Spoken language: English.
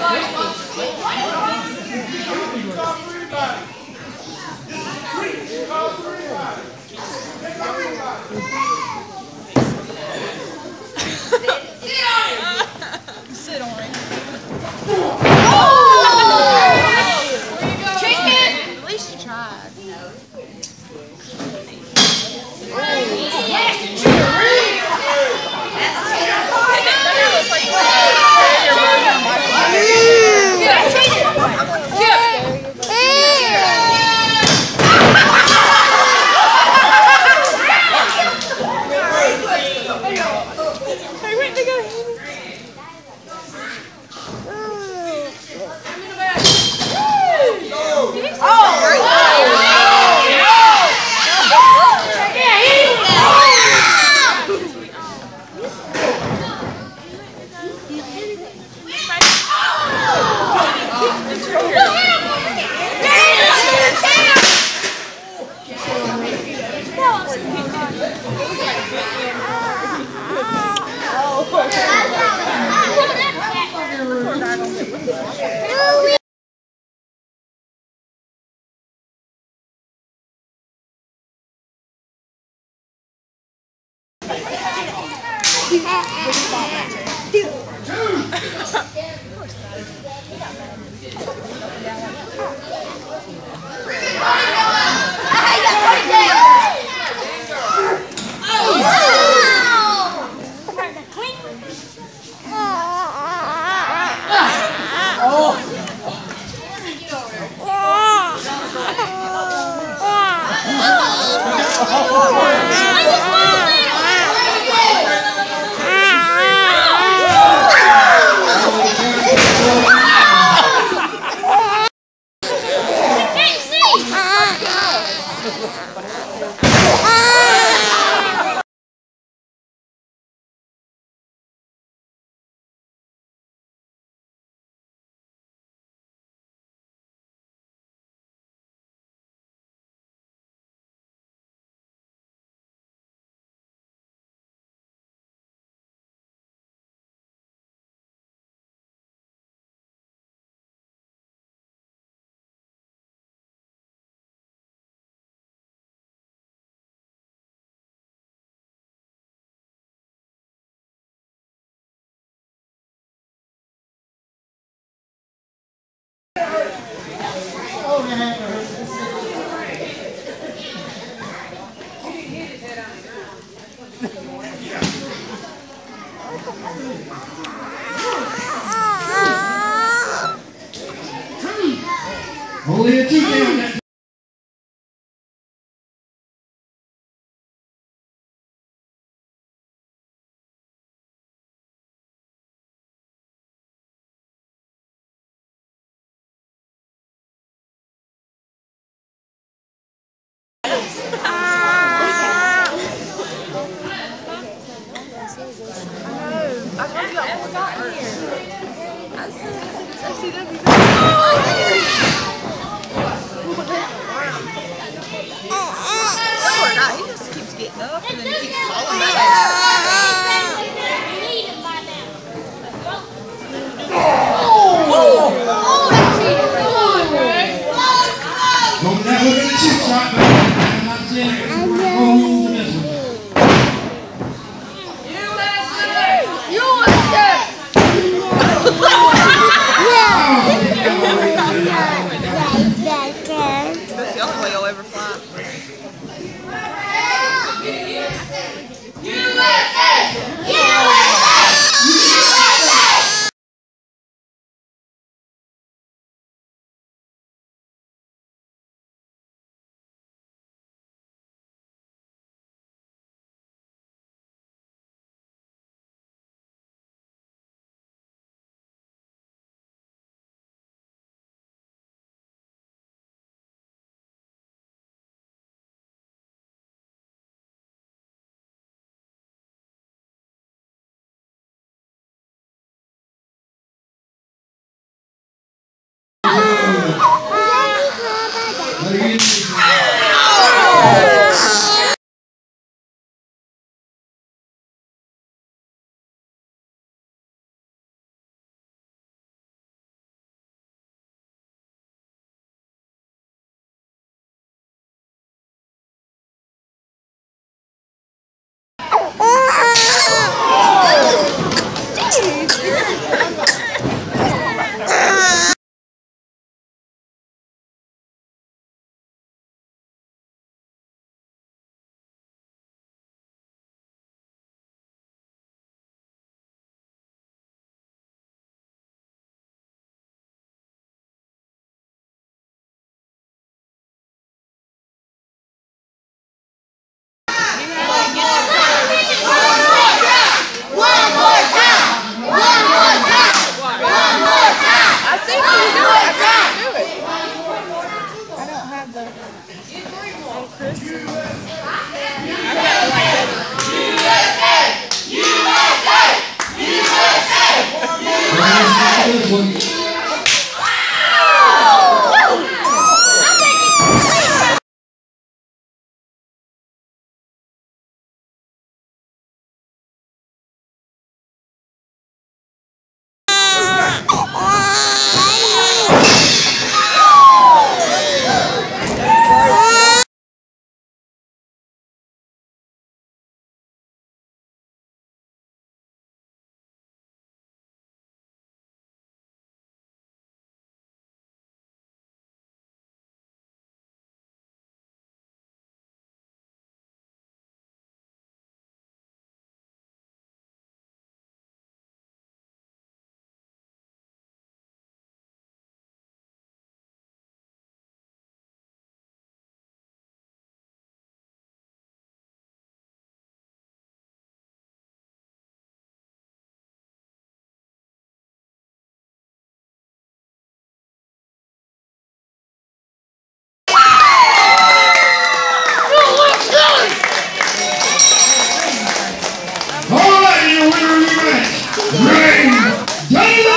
네. Michael Only a two down. I told you I almost got here. I said, SCW. Turn